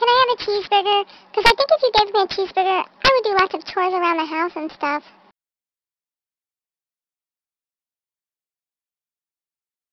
Can I have a cheeseburger? Because I think if you gave me a cheeseburger, I would do lots of chores around the house and stuff.